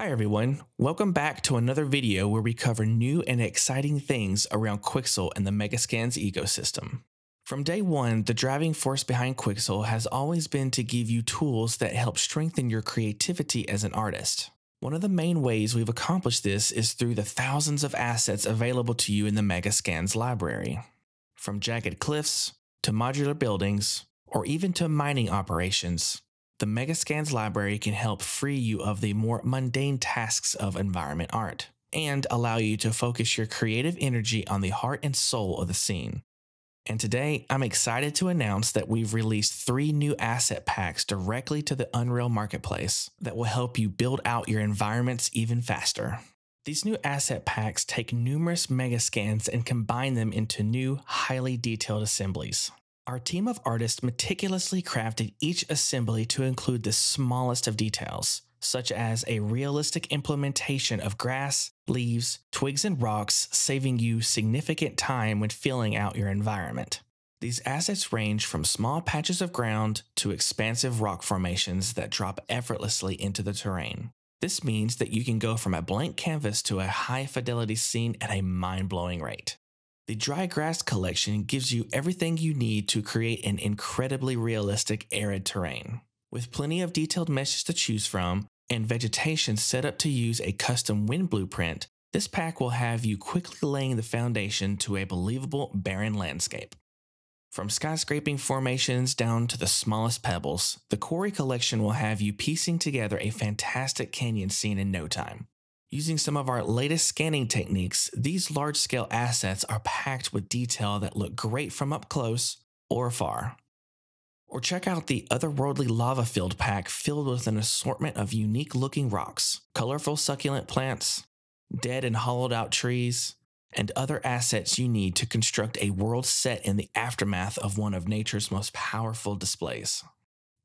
Hi everyone, welcome back to another video where we cover new and exciting things around Quixel and the Megascans ecosystem. From day one, the driving force behind Quixel has always been to give you tools that help strengthen your creativity as an artist. One of the main ways we've accomplished this is through the thousands of assets available to you in the Megascans library. From jagged cliffs, to modular buildings, or even to mining operations, the Megascans library can help free you of the more mundane tasks of environment art and allow you to focus your creative energy on the heart and soul of the scene. And today, I'm excited to announce that we've released three new asset packs directly to the Unreal Marketplace that will help you build out your environments even faster. These new asset packs take numerous megascans and combine them into new, highly detailed assemblies. Our team of artists meticulously crafted each assembly to include the smallest of details, such as a realistic implementation of grass, leaves, twigs, and rocks, saving you significant time when filling out your environment. These assets range from small patches of ground to expansive rock formations that drop effortlessly into the terrain. This means that you can go from a blank canvas to a high fidelity scene at a mind blowing rate. The Dry Grass collection gives you everything you need to create an incredibly realistic arid terrain. With plenty of detailed meshes to choose from and vegetation set up to use a custom wind blueprint, this pack will have you quickly laying the foundation to a believable barren landscape. From skyscraping formations down to the smallest pebbles, the Quarry collection will have you piecing together a fantastic canyon scene in no time. Using some of our latest scanning techniques, these large scale assets are packed with detail that look great from up close or far. Or check out the otherworldly lava field pack filled with an assortment of unique looking rocks, colorful succulent plants, dead and hollowed out trees, and other assets you need to construct a world set in the aftermath of one of nature's most powerful displays.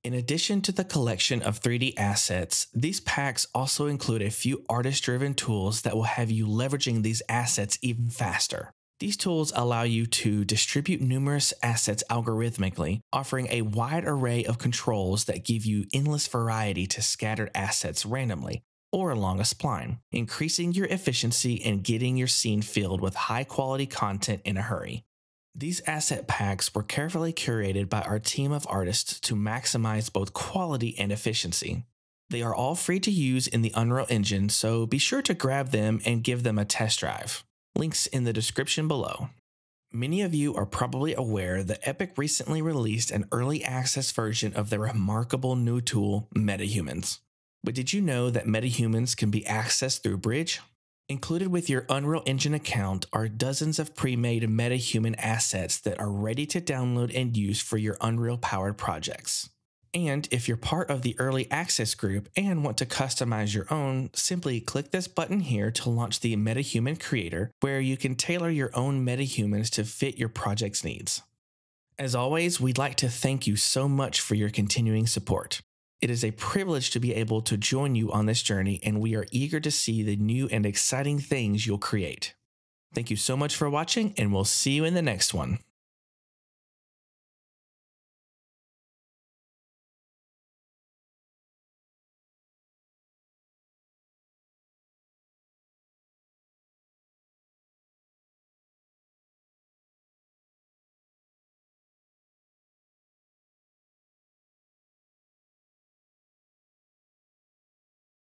In addition to the collection of 3D assets, these packs also include a few artist driven tools that will have you leveraging these assets even faster. These tools allow you to distribute numerous assets algorithmically, offering a wide array of controls that give you endless variety to scattered assets randomly or along a spline, increasing your efficiency and getting your scene filled with high quality content in a hurry. These asset packs were carefully curated by our team of artists to maximize both quality and efficiency. They are all free to use in the Unreal Engine, so be sure to grab them and give them a test drive. Links in the description below. Many of you are probably aware that Epic recently released an early access version of their remarkable new tool, MetaHumans. But did you know that MetaHumans can be accessed through Bridge? Included with your Unreal Engine account are dozens of pre-made MetaHuman assets that are ready to download and use for your Unreal powered projects. And if you're part of the early access group and want to customize your own, simply click this button here to launch the MetaHuman Creator, where you can tailor your own MetaHumans to fit your project's needs. As always, we'd like to thank you so much for your continuing support. It is a privilege to be able to join you on this journey, and we are eager to see the new and exciting things you'll create. Thank you so much for watching, and we'll see you in the next one.